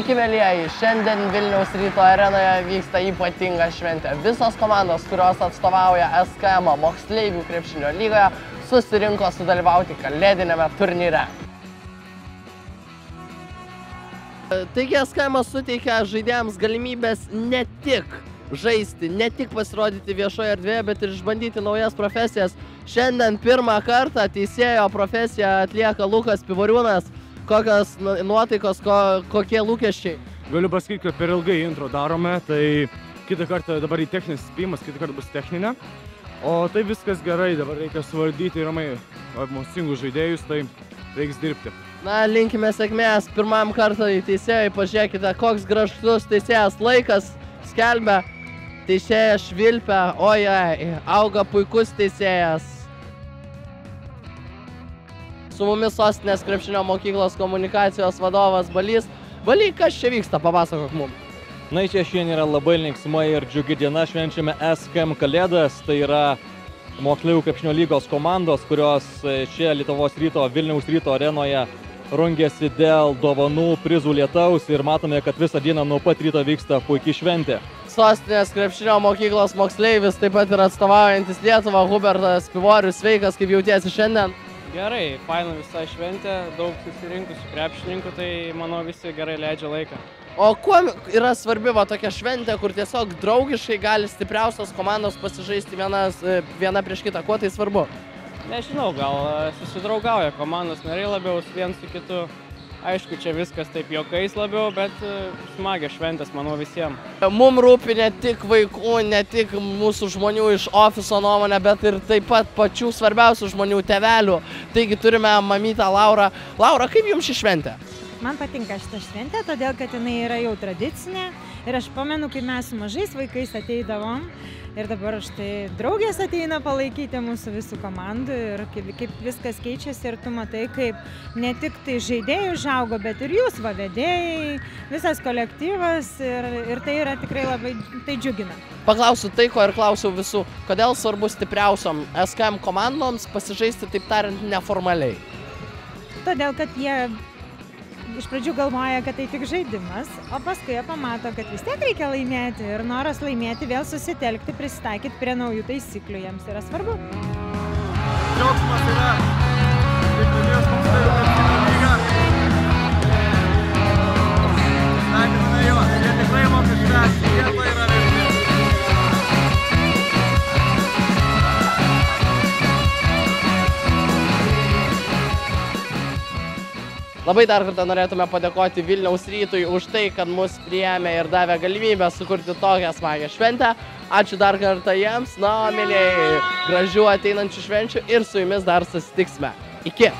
Sveiki, mėlyjeji! Šiandien Vilniaus ryto arenoje vyksta ypatinga šventė. Visos komandos, kurios atstovauja SKM moksleivių krepšinio lygoje, susirinko sudalyvauti kalėdinėme turnyre. Taigi SKM suteikia žaidėjams galimybės ne tik žaisti, ne tik pasirodyti viešoje erdvėje, bet ir išbandyti naujas profesijas. Šiandien pirmą kartą teisėjo profesiją atlieka Lukas Pivoriūnas. Kokios nu- nuotaikos, ko, kokie lūkesčiai? Galiu pasakyti, kad per ilgai intro darome, tai kitą kartą dabar į techninis spėjimas, kitą kartą bus techninė. O tai viskas gerai, dabar reikia suvaldyti ramai emocingus žaidėjus, tai reiks dirbti. Na, linkime sėkmės pirmam kartui teisėjai, pažiūrėkite, koks gražus teisėjas laikas skelbia. Teisėjas švilpia, oje, auga puikus teisėjas. Su mumis sostinės krepšinio mokyklos komunikacijos vadovas Balys. Baly, kas čia vyksta, papasakok mums. Na, čia šiandien yra labai linksma ir džiugi diena, švenčiame SKM Kalėdas, tai yra moksleivių krepšinio lygos komandos, kurios e, čia Lietuvos ryto, Vilniaus ryto arenoje rungėsi dėl dovanų prizų lietaus ir matome, kad visą dieną nuo pat ryto vyksta puikiai šventė. Sostinės krepšinio mokyklos moksleivis, taip pat ir atstovaujantis Lietuvą, Hubertas Pivorius. Sveikas, kaip jautiesi šiandien? Gerai, faina visa šventė, daug susirinkusių krepšininkų, tai manau visi gerai leidžia laiką. O kuo yra svarbi va tokia šventė, kur tiesiog draugiškai gali stipriausios komandos pasižaisti vienas, e, viena prieš kitą? Kuo tai svarbu? Nežinau, gal e, susidraugauja komandos nariai labiau viens su kitu. Aišku, čia viskas taip jokais labiau, bet e, smagia šventės, manau, visiems. Mums rūpi ne tik vaikų, ne tik mūsų žmonių iš ofiso nuomonė, bet ir taip pat pačių svarbiausių žmonių, tevelių. Taigi turime mamytą Laurą. Laura, kaip jums ši šventė? Man patinka šita šventė, todėl kad jinai yra jau tradicinė. Ir aš pamenu, kai mes su mažais vaikais ateidavom. Ir dabar štai draugės ateina palaikyti mūsų visų komandų ir kaip, kaip viskas keičiasi ir tu matai, kaip ne tik tai žaidėjai užaugo, bet ir jūs, va vedėjai, visas kolektyvas ir, ir tai yra tikrai labai, tai džiugina. Paklausiu tai, ko ir klausiau visų. Kodėl svarbu stipriausiam SKM komandoms pasižaisti, taip tariant, neformaliai? Todėl, kad jie iš pradžių galvoja, kad tai tik žaidimas, o paskui jie pamato, kad vis tiek reikia laimėti ir noras laimėti vėl susitelkti, prisitaikyti prie naujų taisyklių jiems yra svarbu. Džiaugsmas yra, Labai dar kartą norėtume padėkoti Vilniaus rytui už tai, kad mus priėmė ir davė galimybę sukurti tokią smagę šventę. Ačiū dar kartą jiems, na, mėlyjei, gražių ateinančių švenčių ir su jumis dar susitiksime. Iki.